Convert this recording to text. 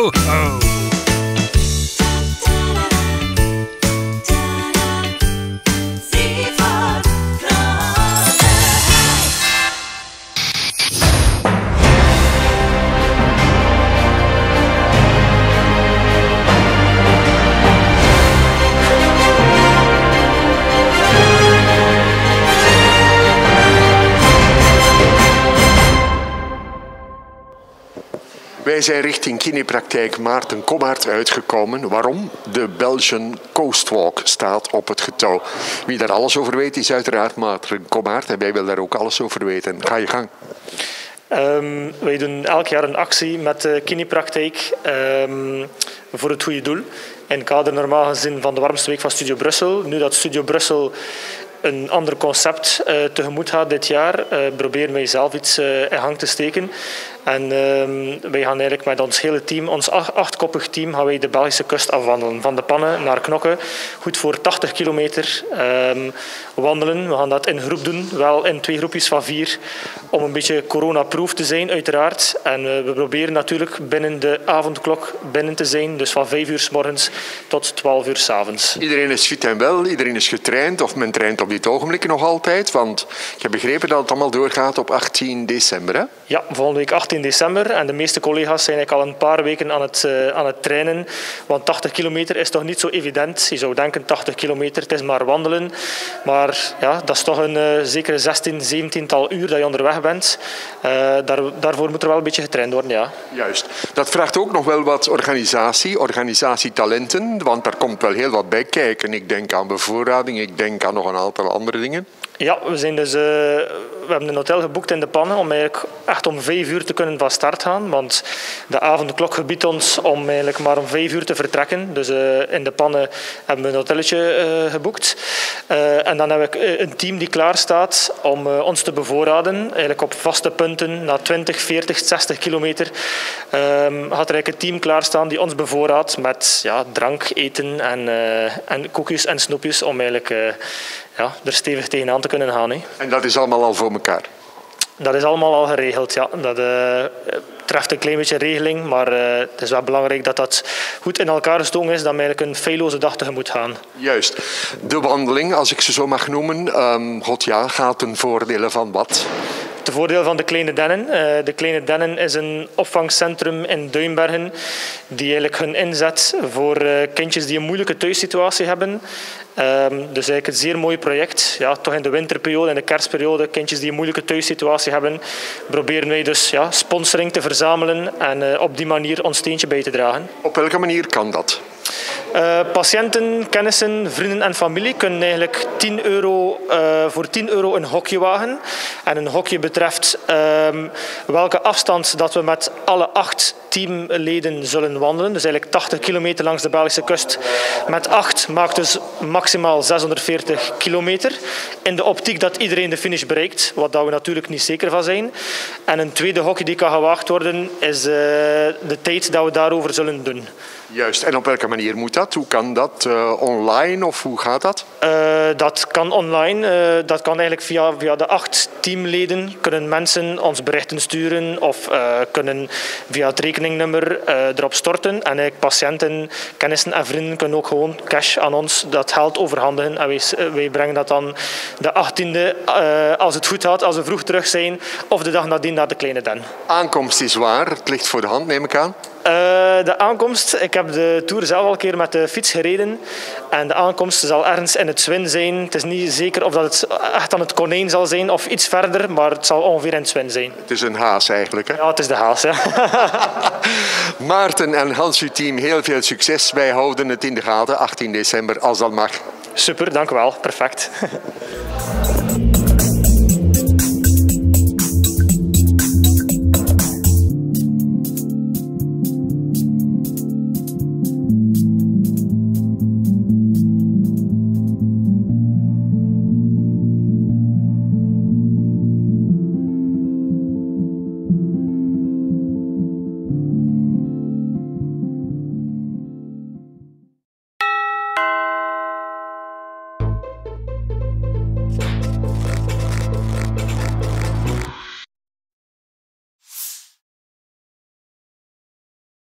ho. Wij zijn richting kinepraktijk Maarten Kommaert uitgekomen. Waarom? De Belgian Coastwalk staat op het getouw. Wie daar alles over weet is uiteraard Maarten Kommaert en wij willen daar ook alles over weten. Ga je gang. Um, wij doen elk jaar een actie met de kinepraktijk um, voor het goede doel. In het kader normaal gezien van de warmste week van Studio Brussel. Nu dat Studio Brussel een ander concept uh, tegemoet gaat dit jaar, uh, proberen wij zelf iets uh, in gang te steken. En uh, wij gaan eigenlijk met ons hele team, ons acht, achtkoppig team, gaan wij de Belgische kust afwandelen. Van de Pannen naar Knokke, goed voor 80 kilometer um, wandelen. We gaan dat in groep doen, wel in twee groepjes van vier, om een beetje coronaproof te zijn uiteraard. En uh, we proberen natuurlijk binnen de avondklok binnen te zijn, dus van 5 uur s morgens tot 12 uur s avonds. Iedereen is fit en wel, iedereen is getraind, of men traint op dit ogenblik nog altijd, want ik heb begrepen dat het allemaal doorgaat op 18 december. Hè? Ja, volgende week 18 december. En de meeste collega's zijn eigenlijk al een paar weken aan het, uh, aan het trainen. Want 80 kilometer is toch niet zo evident. Je zou denken 80 kilometer, het is maar wandelen. Maar ja, dat is toch een uh, zekere 16, 17 tal uur dat je onderweg bent. Uh, daar, daarvoor moet er wel een beetje getraind worden, ja. Juist. Dat vraagt ook nog wel wat organisatie, organisatietalenten. Want daar komt wel heel wat bij kijken. Ik denk aan bevoorrading, ik denk aan nog een aantal andere dingen. Ja, we, zijn dus, uh, we hebben een hotel geboekt in de Pannen om eigenlijk echt om vijf uur te kunnen van start gaan. Want de avondklok gebiedt ons om eigenlijk maar om vijf uur te vertrekken. Dus uh, in de Pannen hebben we een hotelletje uh, geboekt. en dan heb ik een team die klaar staat om ons te bevoorraden. Eigenlijk op vaste punten, na 20, 40, 60 kilometer. Gaat er eigenlijk een team klaarstaan die ons bevoorraadt met ja, drank, eten en, en koekjes en snoepjes. Om eigenlijk ja, er stevig tegenaan te kunnen gaan. Hè. En dat is allemaal al voor elkaar? Dat is allemaal al geregeld, ja. Dat uh, treft een klein beetje regeling, maar uh, het is wel belangrijk dat dat goed in elkaar gestoken is, dat we eigenlijk een feilloze dag tegemoet gaan. Juist. De wandeling, als ik ze zo mag noemen, um, God ja, gaat ten voordele van wat? Ten voordeel van de Kleine Dennen. Uh, de Kleine Dennen is een opvangcentrum in Duinbergen die eigenlijk hun inzet voor uh, kindjes die een moeilijke thuissituatie hebben. Um, dus eigenlijk een zeer mooi project. Ja, toch in de winterperiode, in de kerstperiode, kindjes die een moeilijke thuissituatie hebben, proberen wij dus ja, sponsoring te verzamelen en uh, op die manier ons steentje bij te dragen. Op welke manier kan dat? Uh, patiënten, kennissen, vrienden en familie kunnen eigenlijk 10 euro, uh, voor 10 euro een hokje wagen. En een hokje betreft uh, welke afstand dat we met alle acht teamleden zullen wandelen. Dus eigenlijk 80 kilometer langs de Belgische kust. Met acht maakt dus maximaal 640 kilometer. In de optiek dat iedereen de finish bereikt, wat dat we natuurlijk niet zeker van zijn. En een tweede hokje die kan gewaagd worden, is uh, de tijd dat we daarover zullen doen. Juist, en op welke manier moet dat? Hoe kan dat? Uh, online of hoe gaat dat? Uh, dat kan online. Uh, dat kan eigenlijk via, via de acht teamleden. Kunnen mensen ons berichten sturen of kunnen via het rekeningnummer erop storten. En eigenlijk patiënten, kennissen en vrienden kunnen ook gewoon cash aan ons dat geld overhandigen. En wij, wij brengen dat dan de 18e, als het goed gaat, als we vroeg terug zijn, of de dag nadien naar de Kleine Den. Aankomst is waar, het ligt voor de hand, neem ik aan. Uh, de aankomst, ik heb de Tour zelf al een keer met de fiets gereden. En de aankomst zal ergens in het Zwin zijn. Het is niet zeker of dat het echt aan het konijn zal zijn of iets verder, maar het zal ongeveer in het Zwin zijn. Het is een haas eigenlijk, hè? Ja, het is de haas, ja. Maarten en Hans, uw team, heel veel succes. Wij houden het in de gaten, 18 december, als dat mag. Super, dank u wel. Perfect.